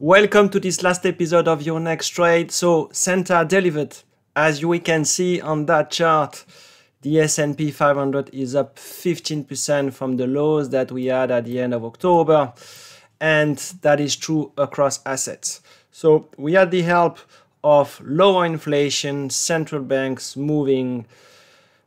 Welcome to this last episode of Your Next Trade. So Santa delivered. As we can see on that chart, the S&P 500 is up 15% from the lows that we had at the end of October. And that is true across assets. So we had the help of lower inflation, central banks moving,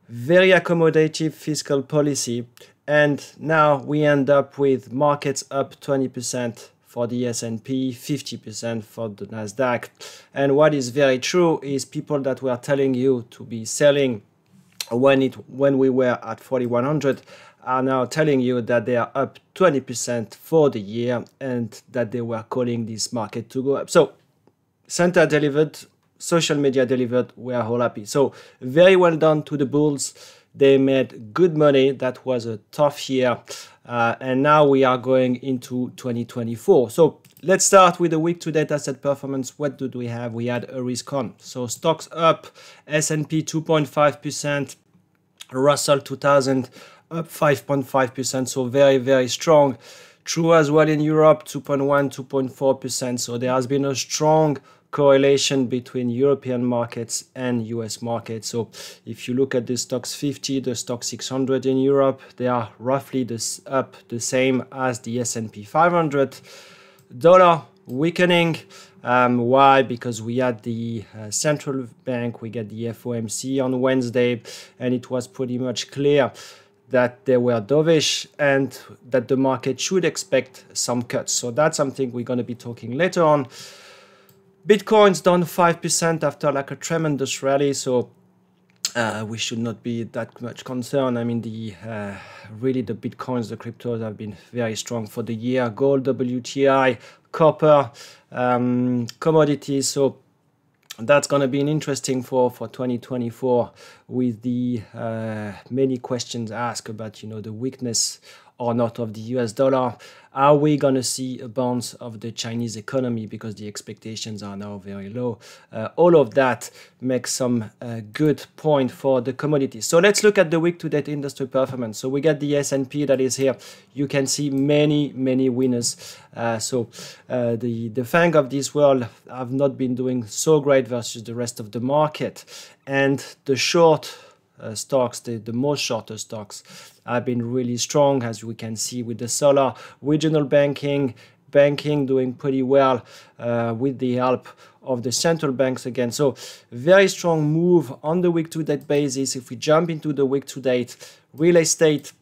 very accommodative fiscal policy, and now we end up with markets up 20% for the S&P, 50% for the Nasdaq. And what is very true is people that were telling you to be selling when it when we were at 4100 are now telling you that they are up 20% for the year and that they were calling this market to go up. So Santa delivered, social media delivered, we are all happy. So very well done to the bulls. They made good money. That was a tough year. Uh, and now we are going into 2024. So let's start with the week to date asset performance. What did we have? We had a risk on. So stocks up, S&P 2.5%, Russell 2000 up 5.5%. So very, very strong. True as well in Europe, 2.1, 2.4%. So there has been a strong correlation between European markets and US markets. So if you look at the STOXX 50, the STOXX 600 in Europe, they are roughly this up the same as the S&P 500. Dollar weakening. Um, why? Because we had the uh, central bank, we get the FOMC on Wednesday, and it was pretty much clear that they were dovish and that the market should expect some cuts. So that's something we're going to be talking later on. Bitcoin's down 5% after like a tremendous rally, so uh, we should not be that much concerned. I mean, the uh, really the bitcoins, the cryptos have been very strong for the year. Gold, WTI, copper, um, commodities. So that's going to be an interesting for for 2024 with the uh, many questions asked about you know the weakness or not of the US dollar. Are we going to see a bounce of the Chinese economy because the expectations are now very low? Uh, all of that makes some uh, good point for the commodities. So let's look at the week-to-date industry performance. So we get the S&P that is here. You can see many, many winners. Uh, so uh, the, the FANG of this world have not been doing so great versus the rest of the market. And the short uh, stocks, the, the most shorter stocks, have been really strong, as we can see with the solar, regional banking, banking doing pretty well uh, with the help of the central banks again. So very strong move on the week to date basis. If we jump into the week to date, real estate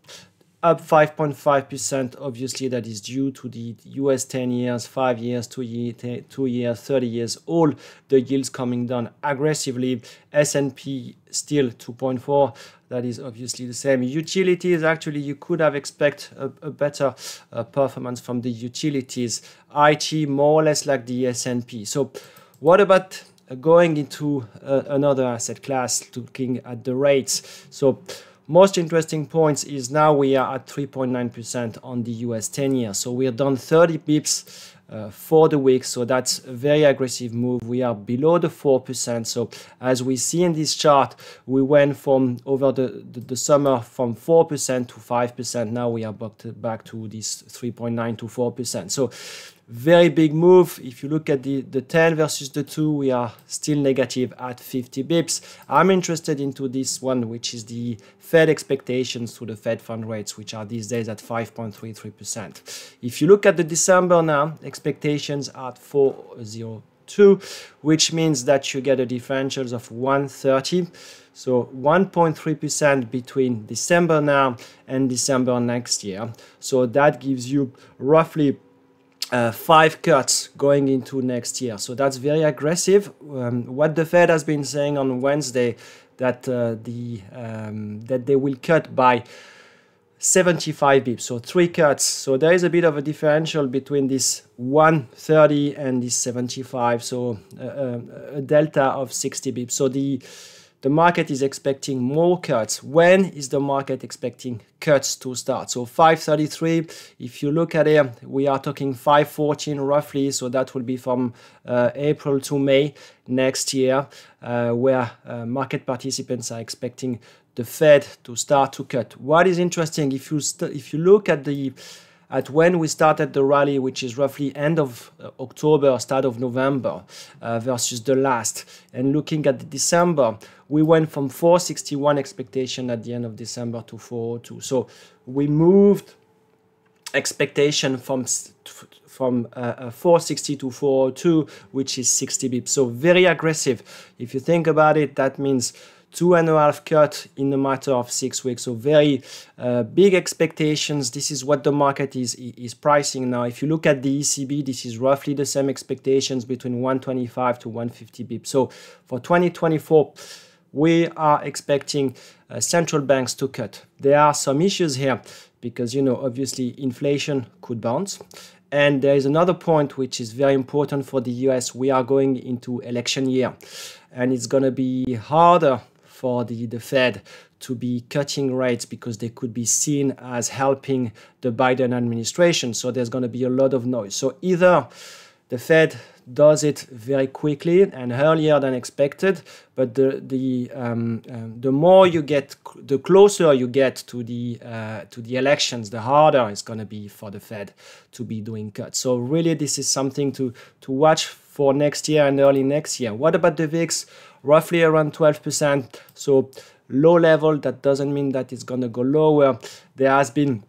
up 5.5%. Obviously, that is due to the US 10 years, 5 years, 2, year, two years, 30 years, all the yields coming down aggressively. S&P still 2.4. That is obviously the same. Utilities, actually, you could have expect a, a better uh, performance from the utilities. IT, more or less like the S&P. So what about going into uh, another asset class, looking at the rates? So most interesting points is now we are at 3.9% on the US 10 year. So we are down 30 bips uh, for the week. So that's a very aggressive move. We are below the 4%. So as we see in this chart, we went from over the, the, the summer from 4% to 5%. Now we are back to, back to this 3.9 to 4%. So very big move. If you look at the, the 10 versus the 2, we are still negative at 50 bips. I'm interested into this one, which is the Fed expectations to the Fed fund rates, which are these days at 5.33%. If you look at the December now, expectations are at 402, which means that you get a differentials of 130. So 1.3% between December now and December next year. So that gives you roughly uh, five cuts going into next year. So that's very aggressive. Um, what the Fed has been saying on Wednesday that uh, the um, that they will cut by 75 bips, so three cuts. So there is a bit of a differential between this 130 and this 75, so uh, uh, a delta of 60 bips. So the the market is expecting more cuts. When is the market expecting cuts to start? So 533, if you look at it, we are talking 514 roughly. So that will be from uh, April to May next year, uh, where uh, market participants are expecting the Fed to start to cut. What is interesting, if you if you look at the at when we started the rally, which is roughly end of uh, October, start of November, uh, versus the last, and looking at December, we went from 461 expectation at the end of December to 402. So we moved expectation from from uh, uh 460 to 402, which is 60 bips. So very aggressive. If you think about it, that means two and a half cut in a matter of six weeks. So very uh, big expectations. This is what the market is is pricing now. If you look at the ECB, this is roughly the same expectations between 125 to 150 bips. So for 2024, we are expecting uh, central banks to cut. There are some issues here because you know obviously inflation could bounce. And there is another point which is very important for the US. We are going into election year and it's going to be harder for the, the Fed to be cutting rates because they could be seen as helping the Biden administration. So there's going to be a lot of noise. So either the Fed does it very quickly and earlier than expected, but the the um, um, the more you get, the closer you get to the uh, to the elections, the harder it's going to be for the Fed to be doing cuts. So really, this is something to to watch for next year and early next year. What about the VIX? roughly around 12%. So low level, that doesn't mean that it's going to go lower. There has been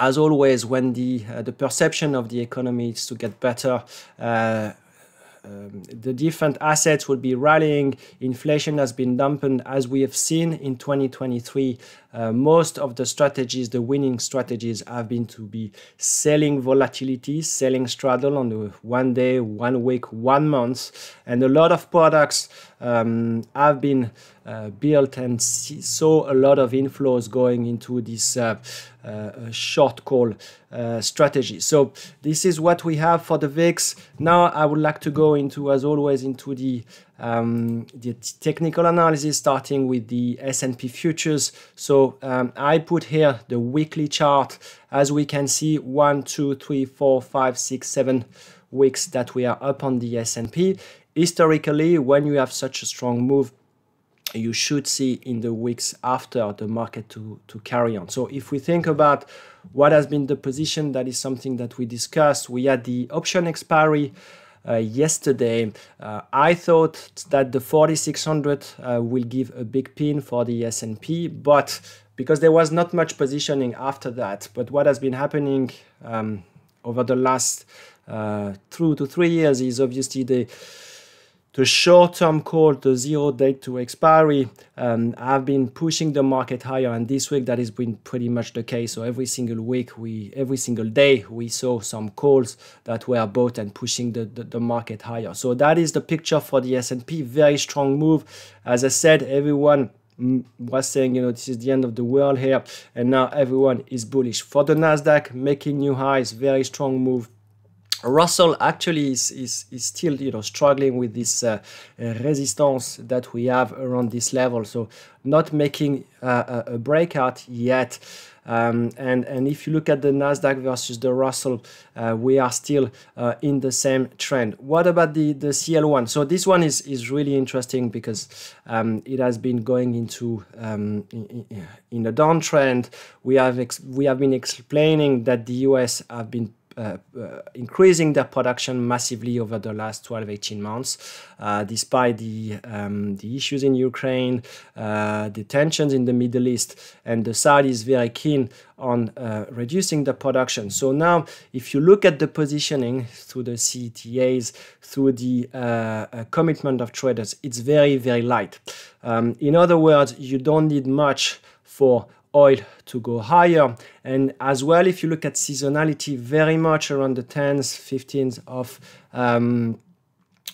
as always, when the uh, the perception of the economy is to get better, uh, um, the different assets will be rallying. Inflation has been dampened as we have seen in 2023. Uh, most of the strategies, the winning strategies, have been to be selling volatility, selling straddle on the one day, one week, one month. And a lot of products um, have been uh, built and see, saw a lot of inflows going into this uh, uh, short call uh, strategy. So this is what we have for the VIX. Now I would like to go into, as always, into the um, the technical analysis starting with the S&P futures. So um, I put here the weekly chart. As we can see, one, two, three, four, five, six, seven weeks that we are up on the S&P. Historically, when you have such a strong move, you should see in the weeks after the market to, to carry on. So if we think about what has been the position, that is something that we discussed. We had the option expiry yesterday. Uh, I thought that the 4600 uh, will give a big pin for the S&P, but because there was not much positioning after that. But what has been happening um, over the last uh, two to three years is obviously the the short-term call, the zero date to expiry, um, have been pushing the market higher, and this week that has been pretty much the case. So every single week, we every single day we saw some calls that were bought and pushing the, the, the market higher. So that is the picture for the S&P. Very strong move. As I said, everyone was saying, you know, this is the end of the world here, and now everyone is bullish. For the Nasdaq, making new highs, very strong move Russell actually is, is, is still you know struggling with this uh, resistance that we have around this level. So not making uh, a, breakout yet. Um, and and if you look at the Nasdaq versus the Russell uh, we are still uh, in the same trend. What about the the CL1 so this one is is really interesting because um, it has been going into um, in, in a downtrend. We have we have been explaining that the US have been uh, uh, increasing their production massively over the last 12 18 months uh, despite the um, the issues in Ukraine the tensions in the Middle East and the Saudi is very keen on uh, reducing the production. So now, if you look at the positioning through the CTAs, through the uh, uh, commitment of traders, it's very, very light. Um, in other words, you don't need much for oil to go higher. And as well, if you look at seasonality, very much around the 10s, 15s of um,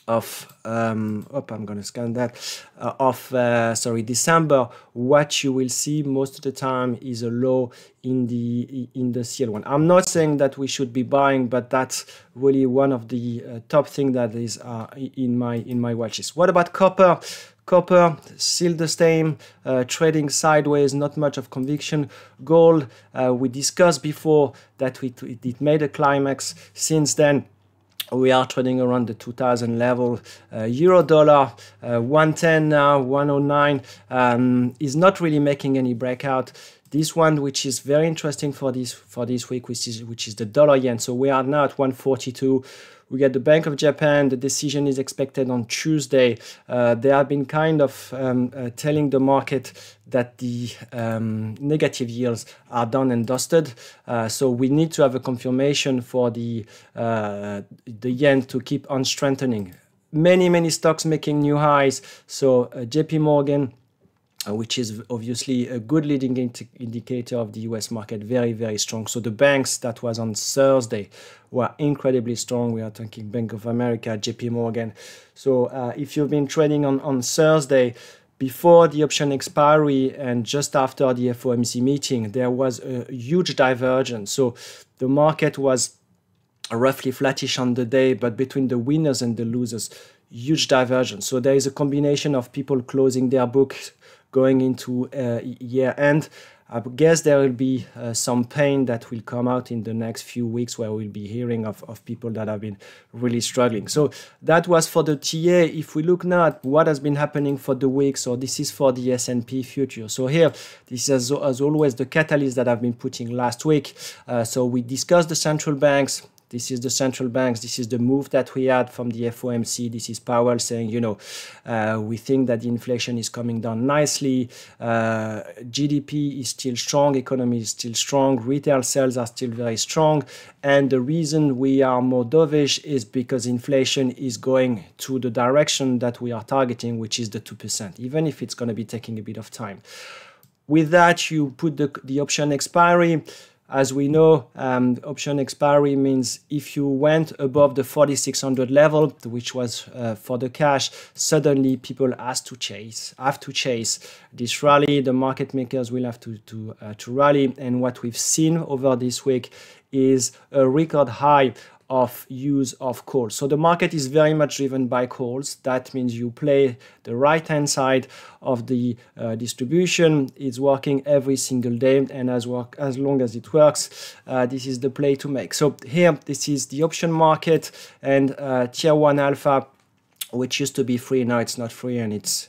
of um oh, i'm gonna scan that uh, of uh, sorry december what you will see most of the time is a low in the in the cl1 i'm not saying that we should be buying but that's really one of the uh, top thing that is uh, in my in my watches what about copper Copper, still the same, uh, trading sideways, not much of conviction. Gold, uh, we discussed before that we, it made a climax. Since then, we are trading around the 2000 level. Uh, euro dollar uh, 110 now 109 um, is not really making any breakout. This one which is very interesting for this for this week which is which is the dollar yen. So we are now at 142 we get the Bank of Japan. The decision is expected on Tuesday. Uh, they have been kind of um, uh, telling the market that the um, negative yields are done and dusted. Uh, so we need to have a confirmation for the uh, the yen to keep on strengthening. Many many stocks making new highs. So uh, J.P. Morgan which is obviously a good leading indicator of the US market, very, very strong. So the banks that was on Thursday were incredibly strong. We are talking Bank of America, JP Morgan. So uh, if you've been trading on, on Thursday, before the option expiry and just after the FOMC meeting, there was a huge divergence. So the market was roughly flattish on the day, but between the winners and the losers, huge divergence. So there is a combination of people closing their books going into uh, year end. I guess there will be uh, some pain that will come out in the next few weeks where we'll be hearing of, of people that have been really struggling. So that was for the TA. If we look now at what has been happening for the week, so this is for the S&P future. So here, this is as always the catalyst that I've been putting last week. Uh, so we discussed the central banks, this is the central banks. This is the move that we had from the FOMC. This is Powell saying, you know, uh, we think that the inflation is coming down nicely. Uh, GDP is still strong. Economy is still strong. Retail sales are still very strong. And the reason we are more dovish is because inflation is going to the direction that we are targeting, which is the 2%, even if it's going to be taking a bit of time. With that, you put the, the option expiry. As we know, um, option expiry means if you went above the 4600 level, which was uh, for the cash, suddenly people have to chase, have to chase this rally. The market makers will have to to uh, to rally, and what we've seen over this week is a record high of use of calls. So the market is very much driven by calls. That means you play the right hand side of the uh, distribution. It's working every single day, and as work as long as it works, uh, this is the play to make. So here, this is the option market and uh, Tier1 Alpha, which used to be free. Now it's not free, and it's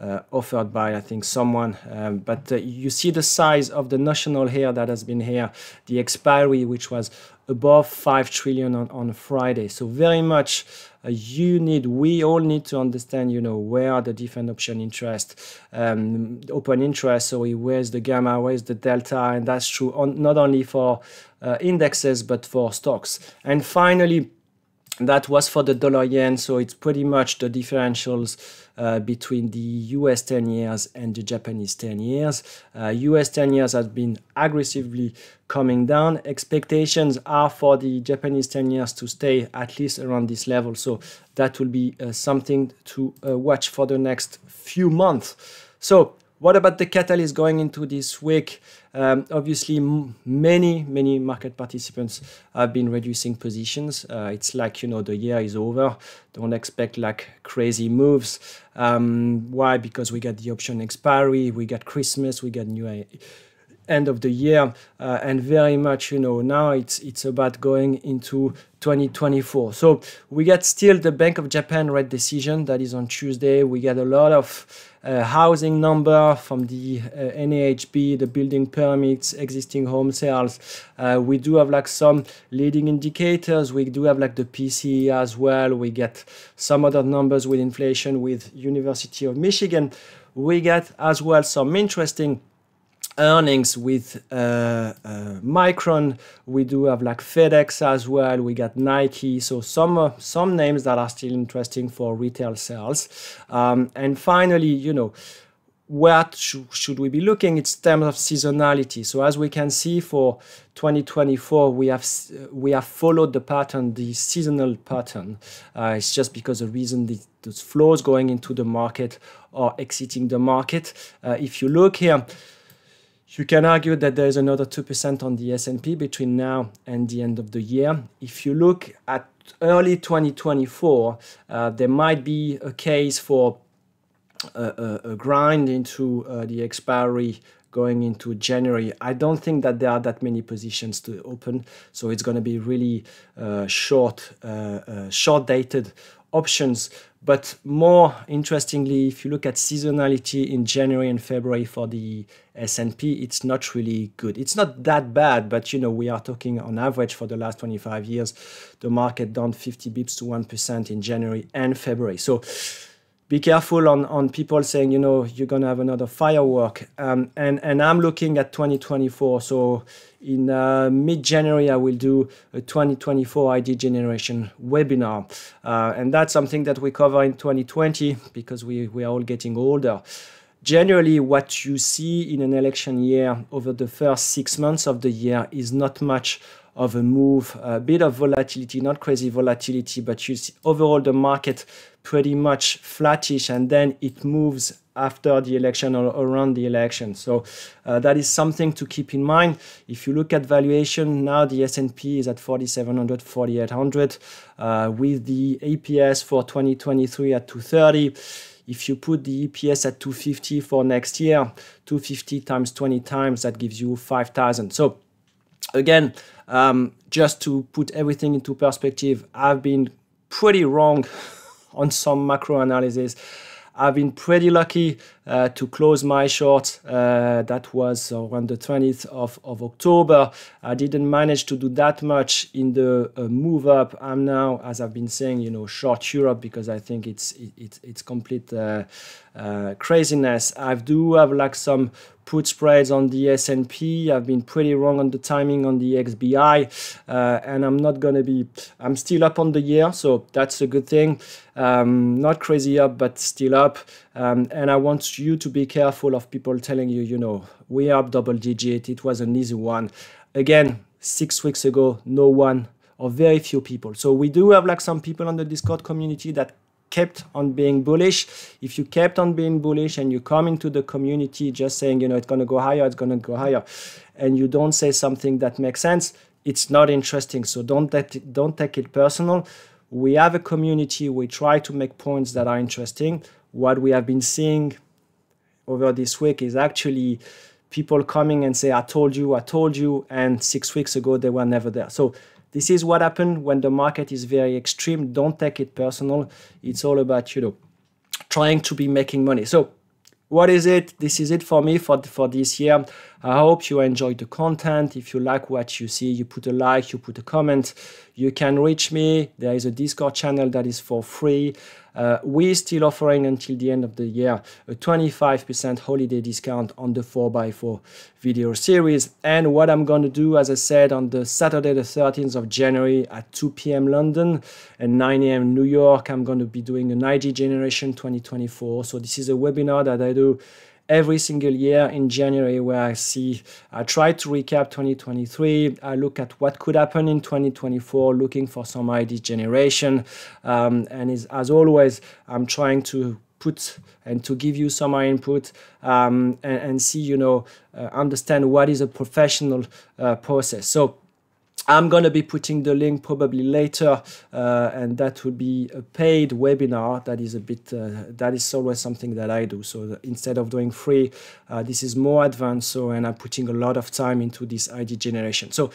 uh, offered by I think someone. Um, but uh, you see the size of the notional here that has been here, the expiry which was above 5 trillion on, on Friday. So very much uh, you need, we all need to understand, you know, where are the different option interest, um, open interest, so where's the gamma, where's the delta, and that's true on, not only for uh, indexes, but for stocks. And finally, that was for the dollar yen, so it's pretty much the differentials uh, between the US 10 years and the Japanese 10 years. Uh, US 10 years has been aggressively coming down. Expectations are for the Japanese 10 years to stay at least around this level, so that will be uh, something to uh, watch for the next few months. So what about the catalyst going into this week? Um, obviously, many, many market participants have been reducing positions. Uh, it's like, you know, the year is over. Don't expect like crazy moves. Um, why? Because we got the option expiry, we got Christmas, we got new end of the year uh, and very much you know now it's it's about going into 2024 so we get still the bank of japan rate decision that is on tuesday we get a lot of uh, housing number from the uh, NAHB, the building permits, existing home sales. Uh, we do have like some leading indicators. We do have like the PCE as well. We get some other numbers with inflation with University of Michigan. We get as well some interesting earnings with uh, uh, Micron. We do have like FedEx as well. We got Nike. So some uh, some names that are still interesting for retail sales. Um, and finally, you know, what sh should we be looking? It's terms of seasonality. So as we can see for 2024, we have we have followed the pattern, the seasonal pattern. Uh, it's just because the reason the, those flows going into the market or exiting the market. Uh, if you look here you can argue that there is another 2% on the S&P between now and the end of the year. If you look at early 2024, uh, there might be a case for a, a, a grind into uh, the expiry going into January. I don't think that there are that many positions to open, so it's going to be really uh, short, uh, uh, short dated options. But more interestingly, if you look at seasonality in January and February for the S&P, it's not really good. It's not that bad, but you know we are talking on average for the last 25 years, the market down 50 bips to 1% in January and February. So be careful on, on people saying, you know, you're going to have another firework. Um, and, and I'm looking at 2024. So in uh, mid-January, I will do a 2024 idea generation webinar. Uh, and that's something that we cover in 2020 because we, we are all getting older. Generally, what you see in an election year over the first six months of the year is not much of a move, a bit of volatility, not crazy volatility, but you see overall the market pretty much flattish and then it moves after the election or around the election. So uh, that is something to keep in mind. If you look at valuation, now the S&P is at 4,700, 4,800 uh, with the EPS for 2023 at 230. If you put the EPS at 250 for next year, 250 times 20 times, that gives you 5,000. So again, um, just to put everything into perspective, I've been pretty wrong on some macro analysis. I've been pretty lucky uh, to close my short. Uh, that was on the 20th of, of October. I didn't manage to do that much in the uh, move up. I'm now, as I've been saying, you know, short Europe because I think it's it, it's, it's complete uh, uh, craziness. I do have like some put spreads on the S&P. I've been pretty wrong on the timing on the XBI, uh, and I'm not gonna be. I'm still up on the year, so that's a good thing. Um, not crazy up, but still up. Um, and I want you to be careful of people telling you, you know, we are up double digit. It was an easy one. Again, six weeks ago, no one or very few people. So we do have like some people on the Discord community that kept on being bullish. If you kept on being bullish and you come into the community just saying, you know, it's going to go higher, it's going to go higher, and you don't say something that makes sense, it's not interesting. So don't take, don't take it personal. We have a community. We try to make points that are interesting. What we have been seeing over this week is actually people coming and say, I told you, I told you, and six weeks ago they were never there. So this is what happened when the market is very extreme. Don't take it personal. It's all about, you know, trying to be making money. So what is it? This is it for me for, for this year. I hope you enjoyed the content. If you like what you see, you put a like, you put a comment. You can reach me. There is a Discord channel that is for free. Uh, we're still offering until the end of the year a 25% holiday discount on the 4x4 video series. And what I'm going to do, as I said, on the Saturday, the 13th of January at 2 p.m. London and 9 a.m. New York, I'm going to be doing an Idea Generation 2024. So this is a webinar that I do every single year in January where I see, I try to recap 2023. I look at what could happen in 2024, looking for some idea generation. Um, and is, as always, I'm trying to put and to give you some input um, and, and, see, you know, uh, understand what is a professional uh, process. So I'm going to be putting the link probably later, uh, and that will be a paid webinar. That is a bit, uh, that is always something that I do. So instead of doing free, uh, this is more advanced. So, and I'm putting a lot of time into this idea generation. So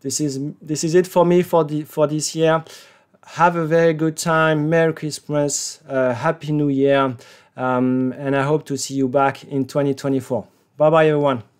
this is, this is it for me for, the, for this year. Have a very good time. Merry Christmas. Uh, Happy New Year. Um, and I hope to see you back in 2024. Bye bye, everyone.